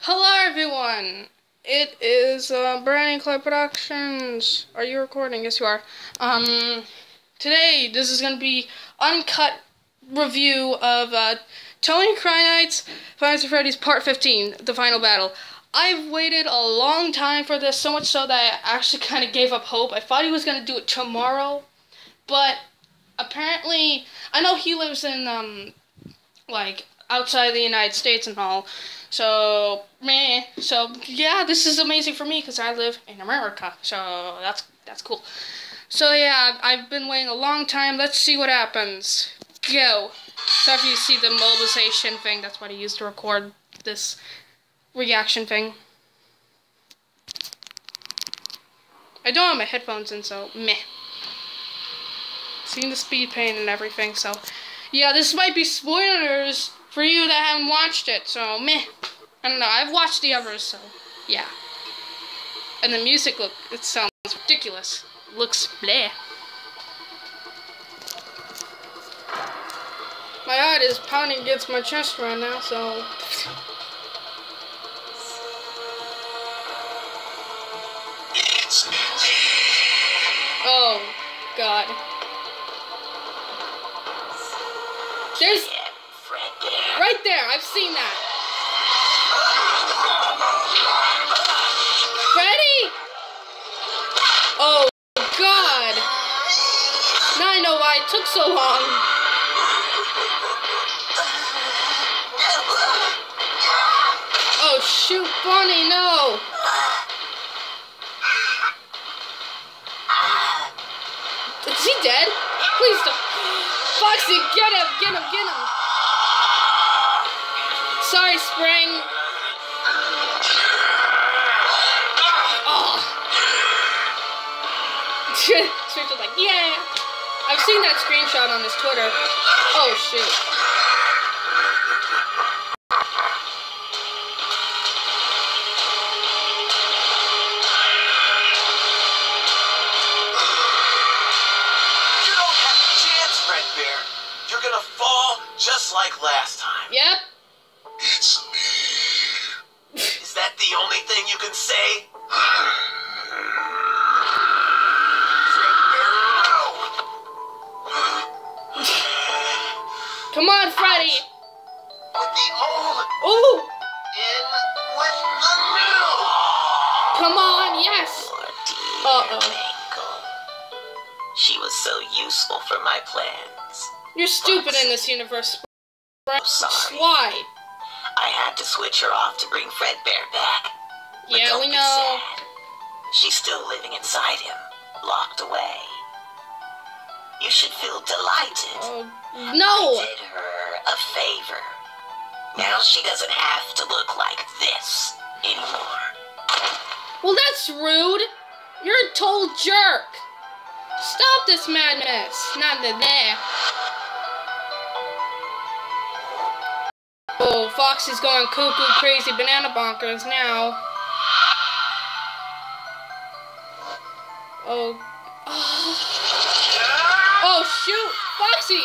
Hello everyone. It is uh, Brandy and Chloe Productions. Are you recording? Yes, you are. Um, today, this is going to be uncut review of uh, Tony Five Nights at Freddy's Part 15, the final battle. I've waited a long time for this, so much so that I actually kind of gave up hope. I thought he was going to do it tomorrow, but apparently, I know he lives in, um, like, outside the United States and all. So, man, so yeah, this is amazing for me because I live in America. So that's that's cool. So yeah, I've been waiting a long time. Let's see what happens. Go. So if you see the mobilization thing, that's what I used to record this reaction thing. I don't have my headphones in, so meh. Seeing the speed paint and everything, so yeah, this might be spoilers for you that haven't watched it, so meh. I don't know. I've watched the others, so yeah. And the music look it sounds ridiculous. looks bleh. My heart is pounding against my chest right now, so Oh god. There's I've seen that. Freddy! Oh, God. Now I know why it took so long. Oh, shoot, Bonnie, no. Is he dead? Please don't. Foxy, get him, get him, get him. Sorry, Spring. Oh. Switch was like, yeah. I've seen that screenshot on his Twitter. Oh, shoot. You don't have a chance, Fredbear. You're gonna fall just like last time. Yep. Come on, Freddy. With the old Ooh. in with the new. Come on, yes. Uh-oh. She was so useful for my plans. You're stupid in this universe. Sorry. Why? I had to switch her off to bring Fredbear back. But Yeah, we be know. sad. She's still living inside him, locked away. You should feel delighted. Oh, no. I did her a favor. Now she doesn't have to look like this anymore. Well, that's rude. You're a total jerk. Stop this madness. Not the there. Oh, Foxy's going cuckoo crazy banana bonkers now. Oh, Foxy,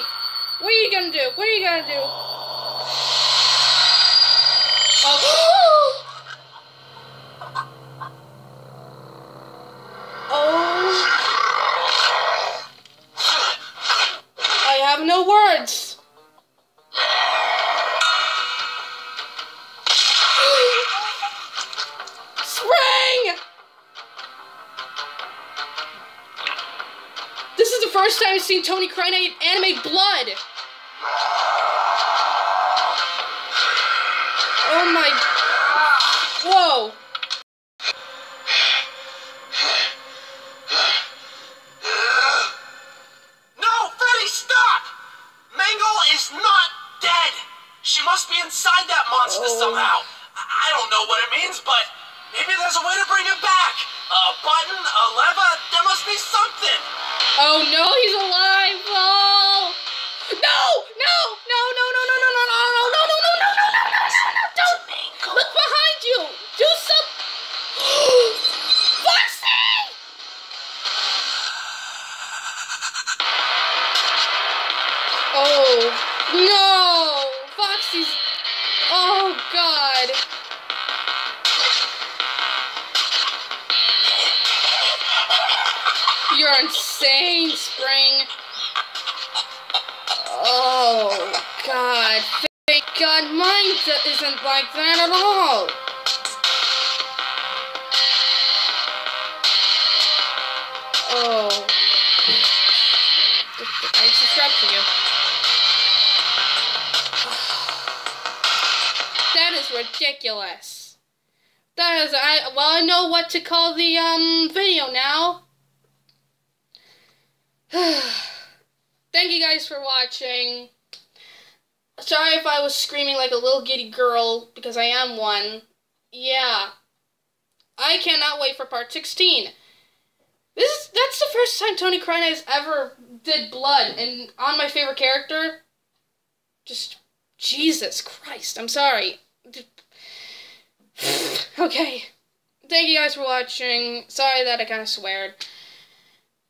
what are you gonna do? What are you gonna do? Oh. First time I've seen Tony Crynight animate blood. Oh my. Whoa. No, Freddy, stop! Mangle is not dead. She must be inside that monster Oh. somehow. I I don't know what it means, but maybe there's a way to bring him back. A button, a lever, there must be something. Oh no, he's alive! Oh! No! No! No! No! No! No! No! No! No! No! No! No! No! No! No! No! No! No! No! Don't look behind you. Do some. Foxy! Oh no! Foxy's. Oh God. You're on insane, Spring. Oh, God. Thank God mine isn't like that at all. Oh. I subscribe to you. That is ridiculous. That is I well I know what to call the um video now. Thank you guys for watching. Sorry if I was screaming like a little giddy girl because I am one. Yeah. I cannot wait for part 16. This is that's the first time Tony Crynight has ever did blood and on my favorite character. Just Jesus Christ, I'm sorry. okay. Thank you guys for watching. Sorry that I kind of sweared.